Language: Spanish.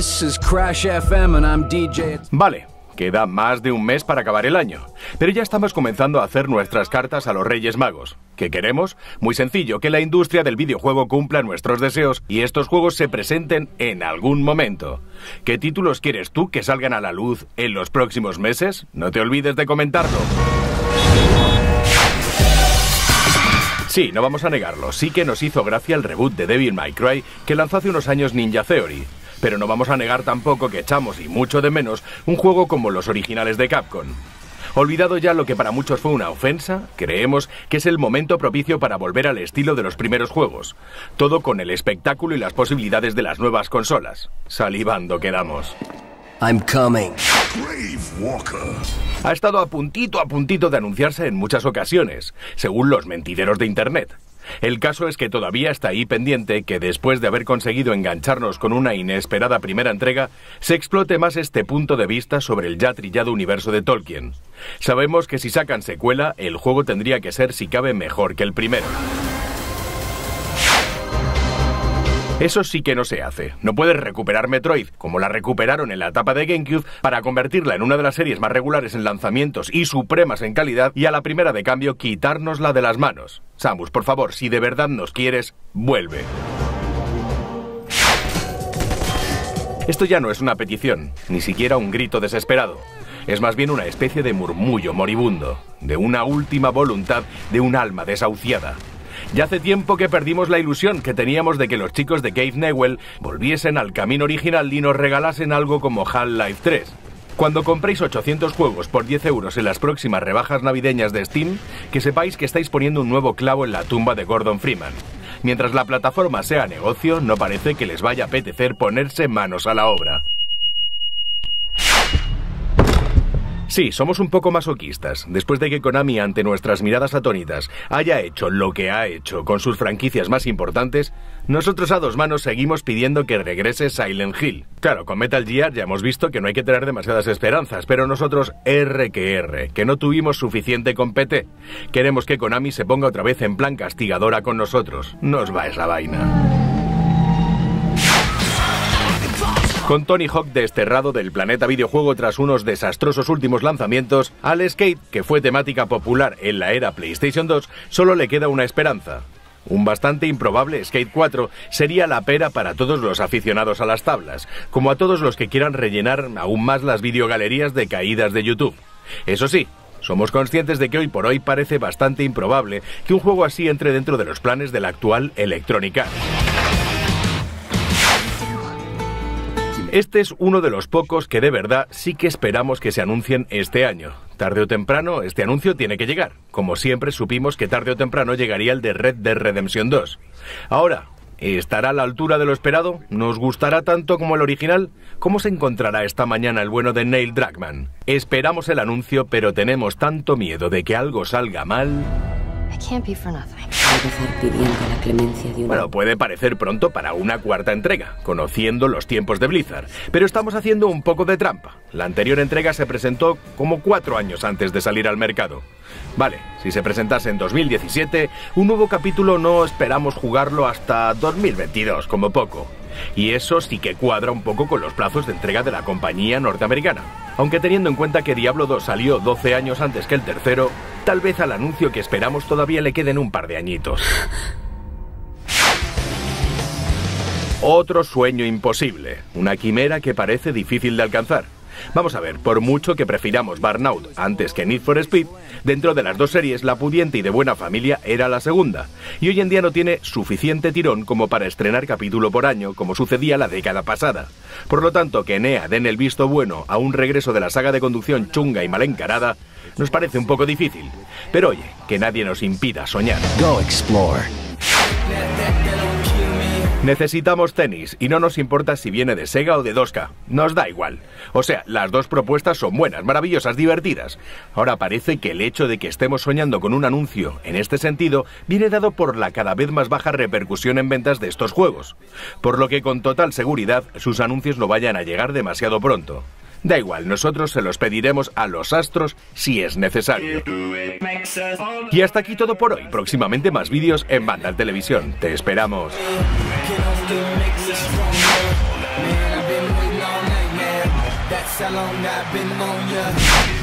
This is Crash FM and I'm DJ. Vale, queda más de un mes para acabar el año, pero ya estamos comenzando a hacer nuestras cartas a los Reyes Magos. ¿Qué queremos? Muy sencillo, que la industria del videojuego cumpla nuestros deseos y estos juegos se presenten en algún momento. ¿Qué títulos quieres tú que salgan a la luz en los próximos meses? No te olvides de comentarlo. Sí, no vamos a negarlo, sí que nos hizo gracia el reboot de Devil May Cry que lanzó hace unos años Ninja Theory. Pero no vamos a negar tampoco que echamos, y mucho de menos, un juego como los originales de Capcom. Olvidado ya lo que para muchos fue una ofensa, creemos que es el momento propicio para volver al estilo de los primeros juegos. Todo con el espectáculo y las posibilidades de las nuevas consolas. Salivando quedamos. I'm coming. Ha estado a puntito a puntito de anunciarse en muchas ocasiones, según los mentideros de Internet. El caso es que todavía está ahí pendiente que después de haber conseguido engancharnos con una inesperada primera entrega, se explote más este punto de vista sobre el ya trillado universo de Tolkien. Sabemos que si sacan secuela, el juego tendría que ser si cabe mejor que el primero. Eso sí que no se hace. No puedes recuperar Metroid, como la recuperaron en la etapa de GameCube, para convertirla en una de las series más regulares en lanzamientos y supremas en calidad, y a la primera de cambio quitárnosla de las manos. Samus, por favor, si de verdad nos quieres, vuelve. Esto ya no es una petición, ni siquiera un grito desesperado. Es más bien una especie de murmullo moribundo, de una última voluntad de un alma desahuciada. Ya hace tiempo que perdimos la ilusión que teníamos de que los chicos de Cave Newell volviesen al camino original y nos regalasen algo como Half-Life 3. Cuando compréis 800 juegos por 10 euros en las próximas rebajas navideñas de Steam, que sepáis que estáis poniendo un nuevo clavo en la tumba de Gordon Freeman. Mientras la plataforma sea negocio, no parece que les vaya a apetecer ponerse manos a la obra. Sí, somos un poco masoquistas. Después de que Konami, ante nuestras miradas atónitas, haya hecho lo que ha hecho con sus franquicias más importantes, nosotros a dos manos seguimos pidiendo que regrese Silent Hill. Claro, con Metal Gear ya hemos visto que no hay que tener demasiadas esperanzas, pero nosotros R que R, que no tuvimos suficiente con PT. Queremos que Konami se ponga otra vez en plan castigadora con nosotros. Nos va esa vaina. Con Tony Hawk desterrado del planeta videojuego tras unos desastrosos últimos lanzamientos, al skate, que fue temática popular en la era PlayStation 2, solo le queda una esperanza. Un bastante improbable Skate 4 sería la pera para todos los aficionados a las tablas, como a todos los que quieran rellenar aún más las videogalerías de caídas de YouTube. Eso sí, somos conscientes de que hoy por hoy parece bastante improbable que un juego así entre dentro de los planes de la actual Electronic. Este es uno de los pocos que de verdad sí que esperamos que se anuncien este año. Tarde o temprano este anuncio tiene que llegar. Como siempre supimos que tarde o temprano llegaría el de Red Dead Redemption 2. Ahora, ¿estará a la altura de lo esperado? ¿Nos gustará tanto como el original? ¿Cómo se encontrará esta mañana el bueno de Neil Druckmann? Esperamos el anuncio, pero tenemos tanto miedo de que algo salga mal. Bueno, puede parecer pronto para una cuarta entrega, conociendo los tiempos de Blizzard, pero estamos haciendo un poco de trampa. La anterior entrega se presentó como cuatro años antes de salir al mercado. Vale, si se presentase en 2017, un nuevo capítulo no esperamos jugarlo hasta 2022, como poco. Y eso sí que cuadra un poco con los plazos de entrega de la compañía norteamericana. Aunque teniendo en cuenta que Diablo 2 salió 12 años antes que el tercero, tal vez al anuncio que esperamos todavía le queden un par de añitos. Otro sueño imposible, una quimera que parece difícil de alcanzar. Vamos a ver, por mucho que prefiramos Burnout antes que Need for Speed, dentro de las dos series la pudiente y de buena familia era la segunda, y hoy en día no tiene suficiente tirón como para estrenar capítulo por año, como sucedía la década pasada. Por lo tanto, que NEA den el visto bueno a un regreso de la saga de conducción chunga y mal encarada, nos parece un poco difícil. Pero oye, que nadie nos impida soñar. Go explore. Necesitamos tenis y no nos importa si viene de Sega o de 2K. Nos da igual. O sea, las dos propuestas son buenas, maravillosas, divertidas. Ahora parece que el hecho de que estemos soñando con un anuncio en este sentido viene dado por la cada vez más baja repercusión en ventas de estos juegos. Por lo que con total seguridad sus anuncios no vayan a llegar demasiado pronto. Da igual, nosotros se los pediremos a los astros si es necesario. Y hasta aquí todo por hoy. Próximamente más vídeos en Banda Televisión. Te esperamos. Working on you makes me stronger. Man, I've been waiting all night, man. That's how long I've been on ya.